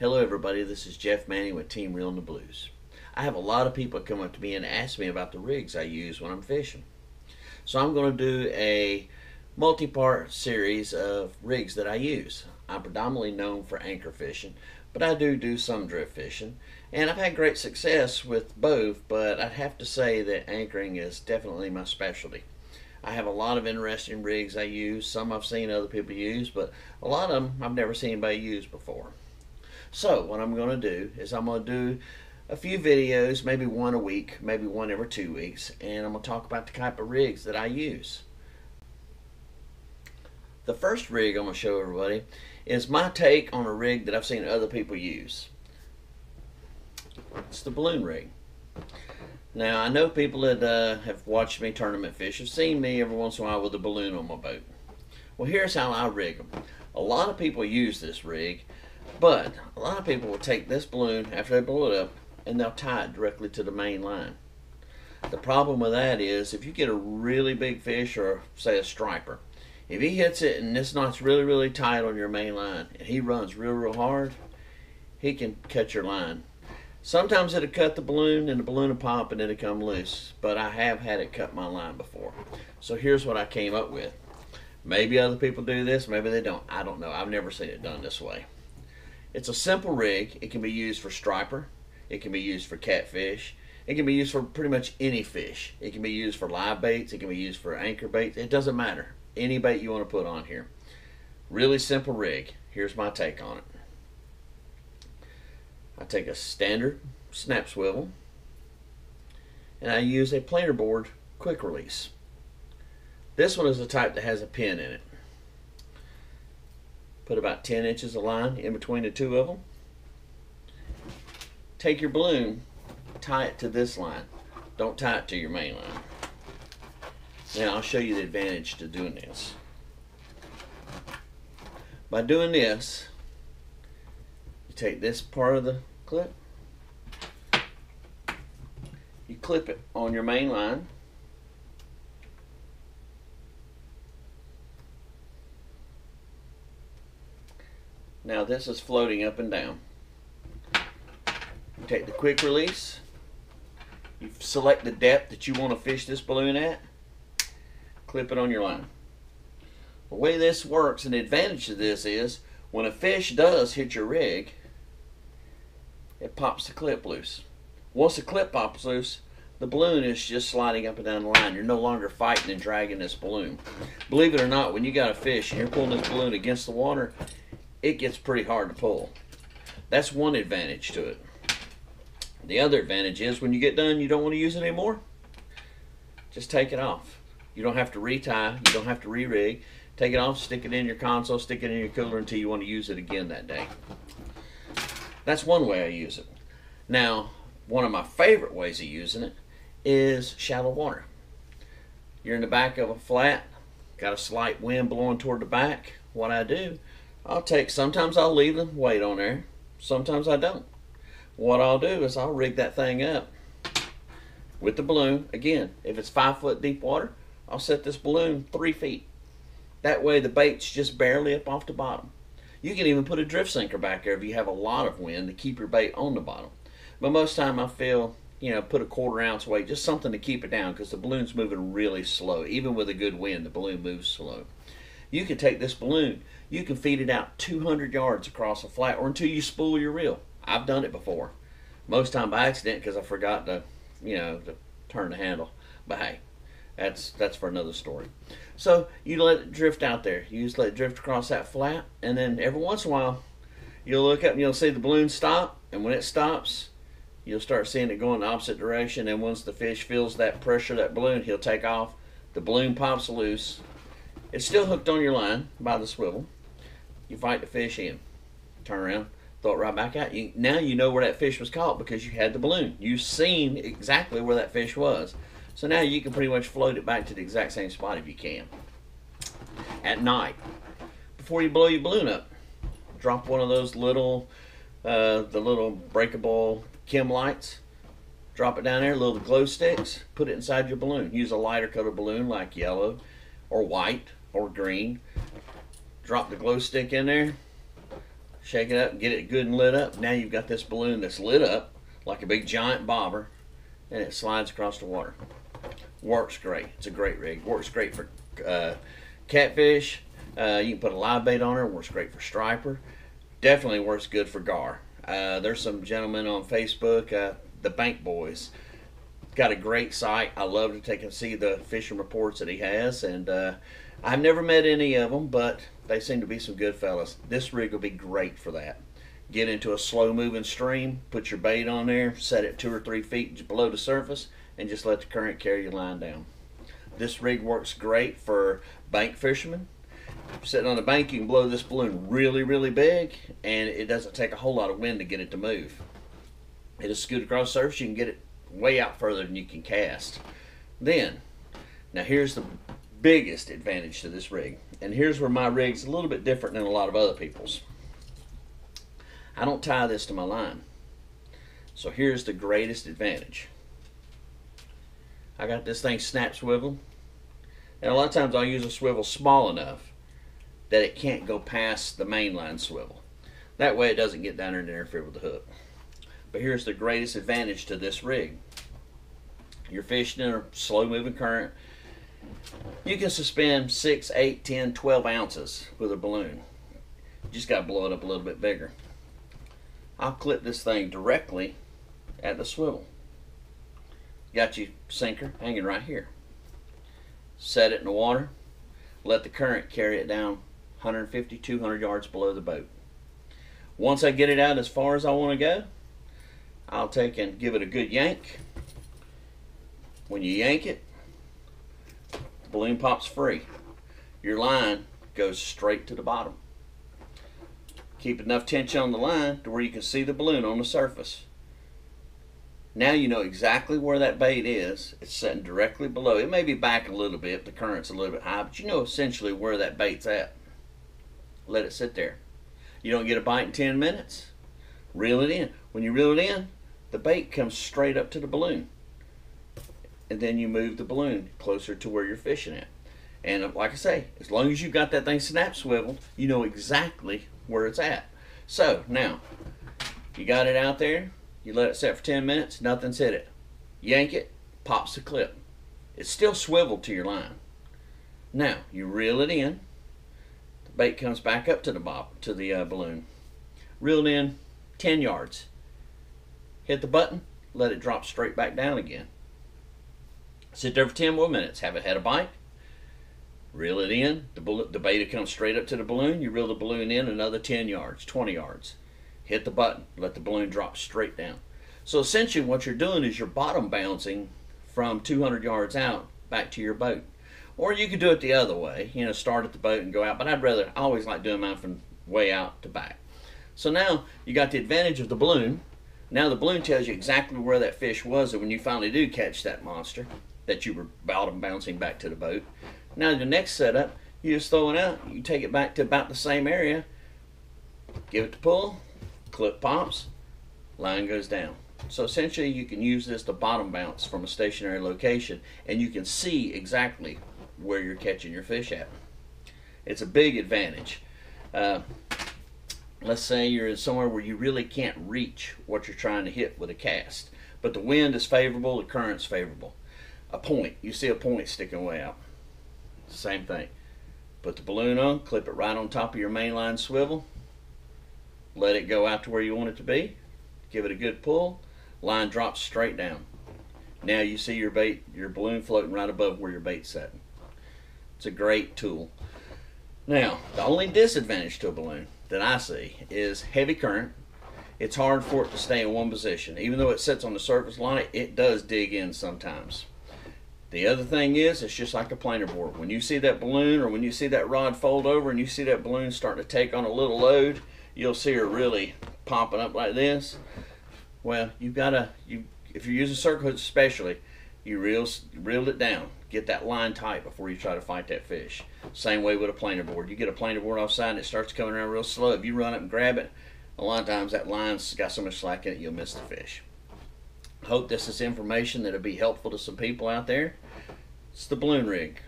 Hello, everybody. This is Jeff Manning with Team Reeling the Blues. I have a lot of people come up to me and ask me about the rigs I use when I'm fishing. So I'm going to do a multi-part series of rigs that I use. I'm predominantly known for anchor fishing, but I do do some drift fishing, and I've had great success with both. But I'd have to say that anchoring is definitely my specialty. I have a lot of interesting rigs I use. Some I've seen other people use, but a lot of them I've never seen anybody use before. So what I'm going to do is I'm going to do a few videos, maybe one a week, maybe one every two weeks, and I'm going to talk about the type of rigs that I use. The first rig I'm going to show everybody is my take on a rig that I've seen other people use. It's the balloon rig. Now, I know people that uh, have watched me tournament fish have seen me every once in a while with a balloon on my boat. Well, here's how I rig them. A lot of people use this rig, but a lot of people will take this balloon after they blow it up and they'll tie it directly to the main line. The problem with that is if you get a really big fish or say a striper, if he hits it and this knot's really, really tight on your main line and he runs real, real hard, he can cut your line Sometimes it'll cut the balloon and the balloon will pop and it'll come loose, but I have had it cut my line before. So here's what I came up with. Maybe other people do this, maybe they don't. I don't know. I've never seen it done this way. It's a simple rig. It can be used for striper. It can be used for catfish. It can be used for pretty much any fish. It can be used for live baits. It can be used for anchor baits. It doesn't matter. Any bait you want to put on here. Really simple rig. Here's my take on it. I take a standard snap swivel and I use a planer board quick release. This one is the type that has a pin in it. Put about 10 inches of line in between the two of them. Take your balloon, tie it to this line. Don't tie it to your main line. Now I'll show you the advantage to doing this. By doing this, you take this part of the clip, you clip it on your main line. Now this is floating up and down. You take the quick release, you select the depth that you want to fish this balloon at, clip it on your line. The way this works, and the advantage of this is, when a fish does hit your rig, it pops the clip loose. Once the clip pops loose, the balloon is just sliding up and down the line. You're no longer fighting and dragging this balloon. Believe it or not, when you got a fish and you're pulling this balloon against the water, it gets pretty hard to pull. That's one advantage to it. The other advantage is when you get done, you don't want to use it anymore. Just take it off. You don't have to retie. You don't have to re-rig. Take it off, stick it in your console, stick it in your cooler until you want to use it again that day. That's one way I use it. Now, one of my favorite ways of using it is shallow water. You're in the back of a flat, got a slight wind blowing toward the back. What I do, I'll take, sometimes I'll leave the weight on there, sometimes I don't. What I'll do is I'll rig that thing up with the balloon. Again, if it's five foot deep water, I'll set this balloon three feet. That way the bait's just barely up off the bottom. You can even put a drift sinker back there if you have a lot of wind to keep your bait on the bottom. But most time I feel, you know, put a quarter ounce weight, just something to keep it down because the balloon's moving really slow. Even with a good wind, the balloon moves slow. You can take this balloon, you can feed it out 200 yards across a flat or until you spool your reel. I've done it before. Most time by accident because I forgot to, you know, to turn the handle. But hey, that's that's for another story. So you let it drift out there. You just let it drift across that flat, and then every once in a while, you'll look up and you'll see the balloon stop. And when it stops, you'll start seeing it going the opposite direction. And once the fish feels that pressure, that balloon, he'll take off. The balloon pops loose. It's still hooked on your line by the swivel. You fight the fish in, turn around, throw it right back out. You, now you know where that fish was caught because you had the balloon. You've seen exactly where that fish was. So now you can pretty much float it back to the exact same spot if you can. At night, before you blow your balloon up, drop one of those little, uh, the little breakable chem lights. Drop it down there, little glow sticks, put it inside your balloon. Use a lighter colored balloon like yellow or white or green. Drop the glow stick in there, shake it up, get it good and lit up. Now you've got this balloon that's lit up like a big giant bobber, and it slides across the water. Works great. It's a great rig. Works great for uh, catfish. Uh, you can put a live bait on it. Works great for striper. Definitely works good for gar. Uh, there's some gentlemen on Facebook, uh, the Bank Boys. Got a great site. I love to take and see the fishing reports that he has, and uh, I've never met any of them, but they seem to be some good fellas. This rig will be great for that. Get into a slow moving stream, put your bait on there, set it two or three feet below the surface, and just let the current carry your line down. This rig works great for bank fishermen. Sitting on the bank, you can blow this balloon really, really big, and it doesn't take a whole lot of wind to get it to move. It'll scoot across the surface, you can get it way out further than you can cast. Then, now here's the biggest advantage to this rig. And here's where my rig's a little bit different than a lot of other people's. I don't tie this to my line. So here's the greatest advantage. I got this thing snap swivel. And a lot of times I'll use a swivel small enough that it can't go past the mainline swivel. That way it doesn't get down there and interfere with the hook. But here's the greatest advantage to this rig. You're fishing in a slow moving current. You can suspend 6, 8, 10, 12 ounces with a balloon. You just got to blow it up a little bit bigger. I'll clip this thing directly at the swivel. Got your sinker hanging right here. Set it in the water. Let the current carry it down 150, 200 yards below the boat. Once I get it out as far as I want to go, I'll take and give it a good yank. When you yank it, balloon pops free. Your line goes straight to the bottom. Keep enough tension on the line to where you can see the balloon on the surface. Now you know exactly where that bait is. It's sitting directly below. It may be back a little bit, the current's a little bit high, but you know essentially where that bait's at. Let it sit there. You don't get a bite in 10 minutes. Reel it in. When you reel it in, the bait comes straight up to the balloon and then you move the balloon closer to where you're fishing at. And uh, like I say, as long as you've got that thing snap swiveled, you know exactly where it's at. So now, you got it out there, you let it set for 10 minutes, nothing's hit it. Yank it, pops the clip. It's still swiveled to your line. Now, you reel it in, the bait comes back up to the bob, to the uh, balloon. Reeled in 10 yards. Hit the button, let it drop straight back down again. Sit there for 10 more minutes. Have it had a bite. Reel it in. The, the bait comes straight up to the balloon. You reel the balloon in another 10 yards, 20 yards. Hit the button. Let the balloon drop straight down. So essentially what you're doing is you're bottom bouncing from 200 yards out back to your boat. Or you could do it the other way. You know, start at the boat and go out. But I'd rather, I always like doing mine from way out to back. So now you got the advantage of the balloon. Now the balloon tells you exactly where that fish was and when you finally do catch that monster that you were bottom bouncing back to the boat. Now the next setup, you just throw it out, you take it back to about the same area, give it the pull, clip pops, line goes down. So essentially you can use this to bottom bounce from a stationary location and you can see exactly where you're catching your fish at. It's a big advantage. Uh, let's say you're in somewhere where you really can't reach what you're trying to hit with a cast, but the wind is favorable, the current's favorable a point. You see a point sticking way out. Same thing. Put the balloon on, clip it right on top of your mainline swivel. Let it go out to where you want it to be. Give it a good pull. Line drops straight down. Now you see your bait, your balloon floating right above where your bait's setting. It's a great tool. Now, the only disadvantage to a balloon that I see is heavy current. It's hard for it to stay in one position. Even though it sits on the surface line, it does dig in sometimes. The other thing is, it's just like a planer board. When you see that balloon or when you see that rod fold over and you see that balloon starting to take on a little load, you'll see her really popping up like this. Well, you've got to, you, if you're using circle hooks especially, you reel, reel it down. Get that line tight before you try to fight that fish. Same way with a planer board. You get a planer board offside and it starts coming around real slow. If you run up and grab it, a lot of times that line's got so much slack in it, you'll miss the fish. Hope this is information that'll be helpful to some people out there. It's the balloon rig.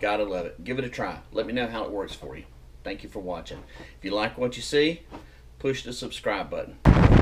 Gotta love it. Give it a try. Let me know how it works for you. Thank you for watching. If you like what you see, push the subscribe button.